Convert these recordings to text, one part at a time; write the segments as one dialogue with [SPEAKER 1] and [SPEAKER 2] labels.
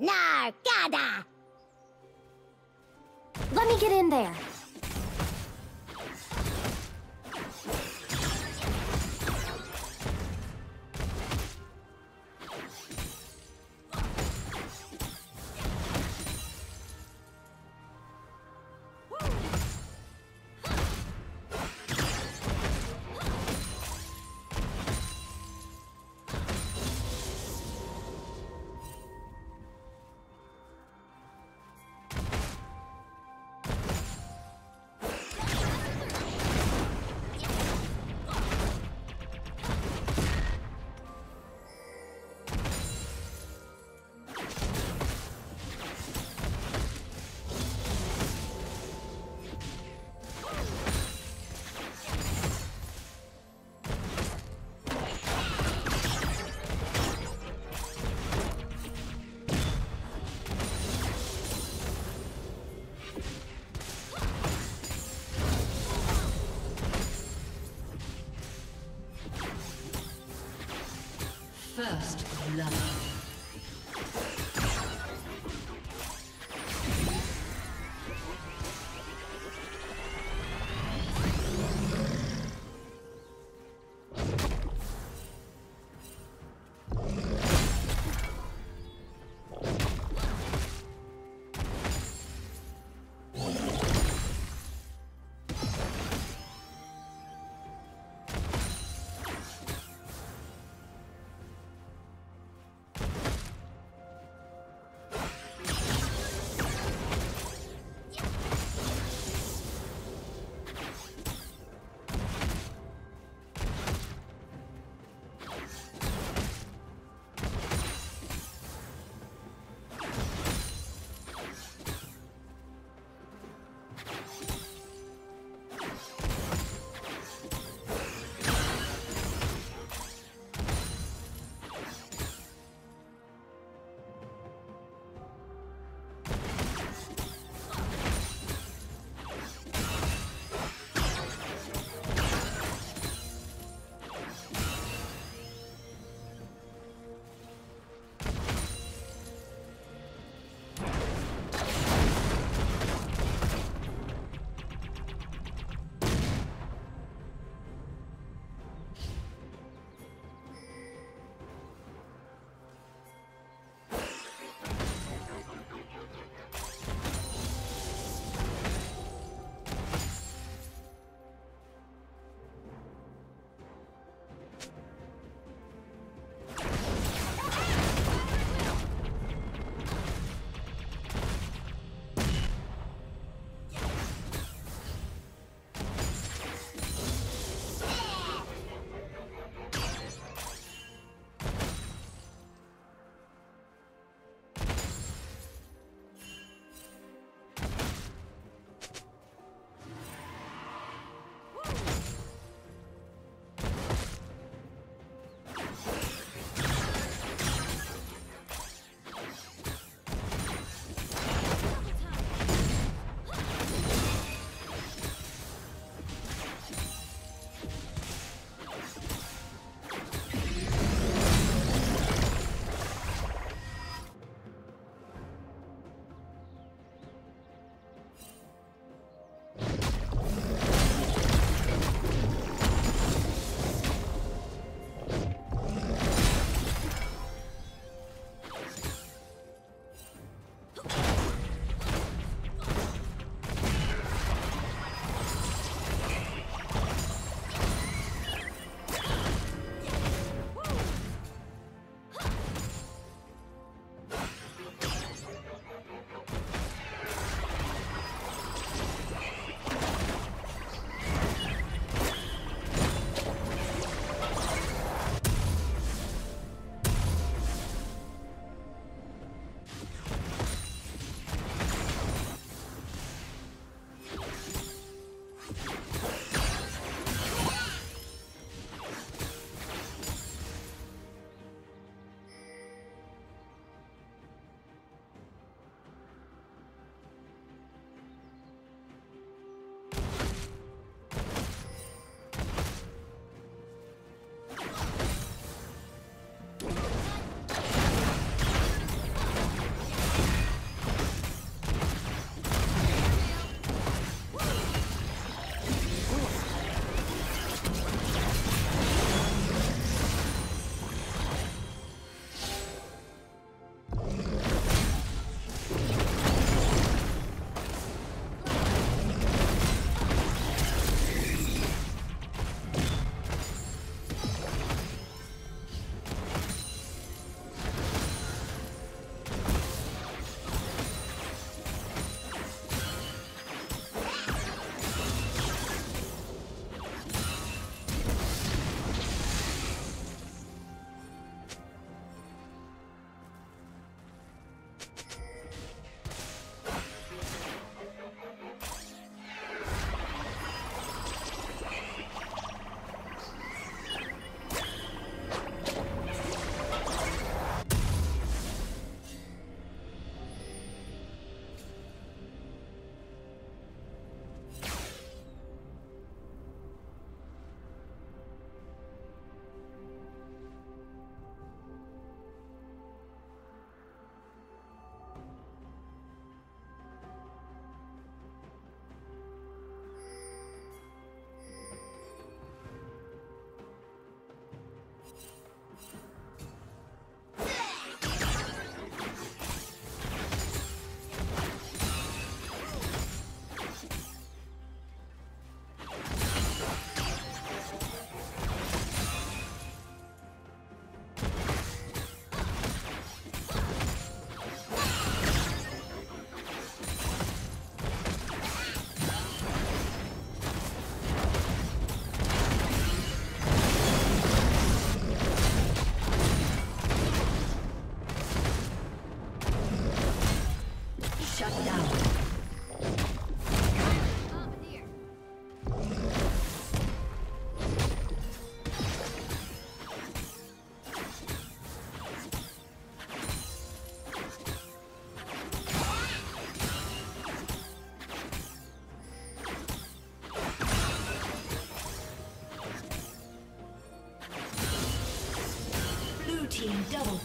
[SPEAKER 1] Nargada!
[SPEAKER 2] Let me get in there. blood.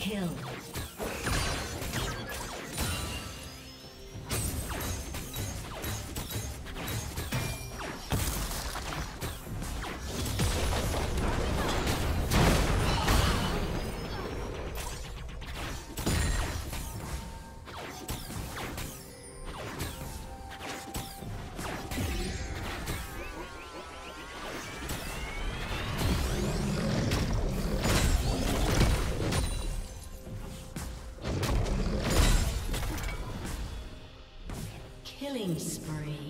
[SPEAKER 2] Kill. Killing spree.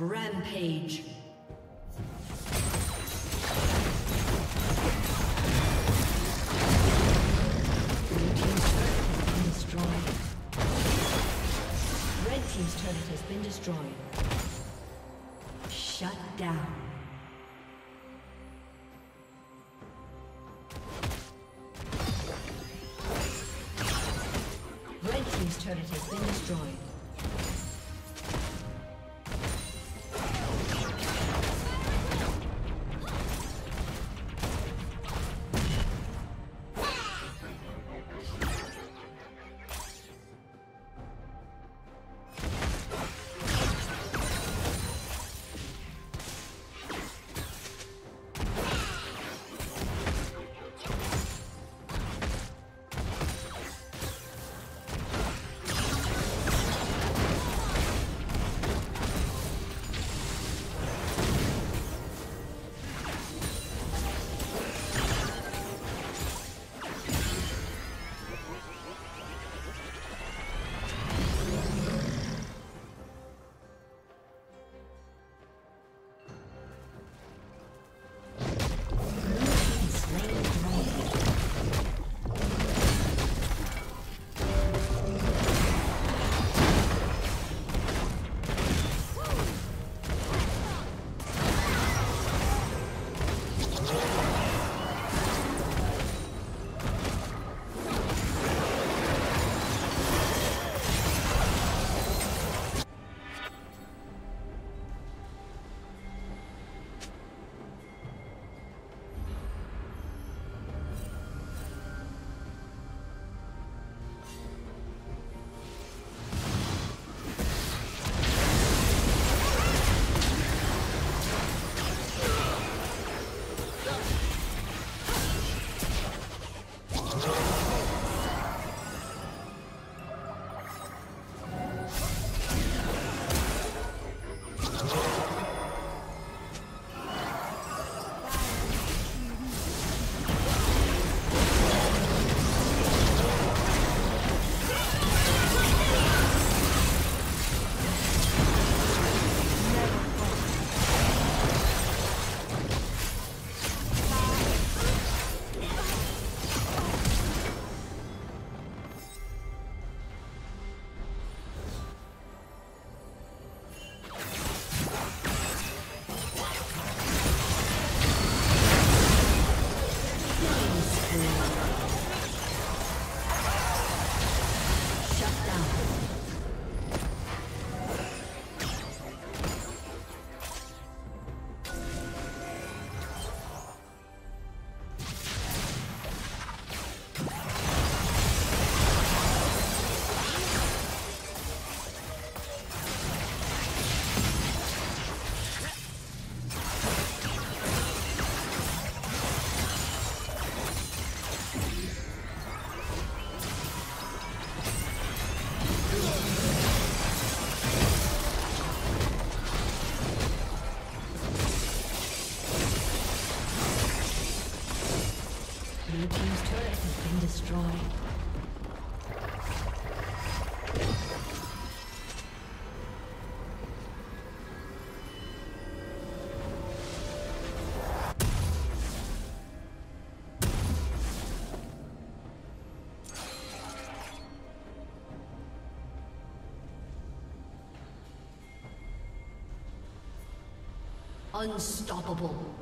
[SPEAKER 2] Rampage. Red Team's turret has been destroyed. Shut down. Red Team's turret has been destroyed. Unstoppable.